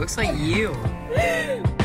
looks like you.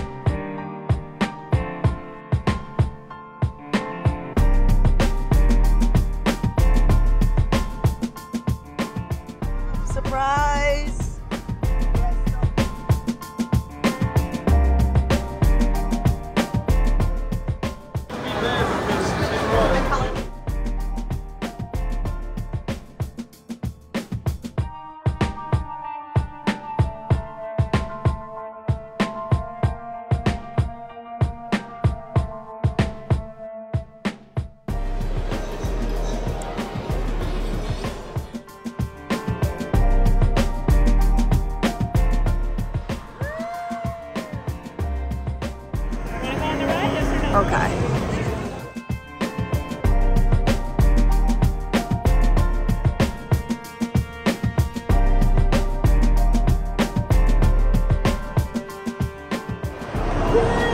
Okay. Yeah.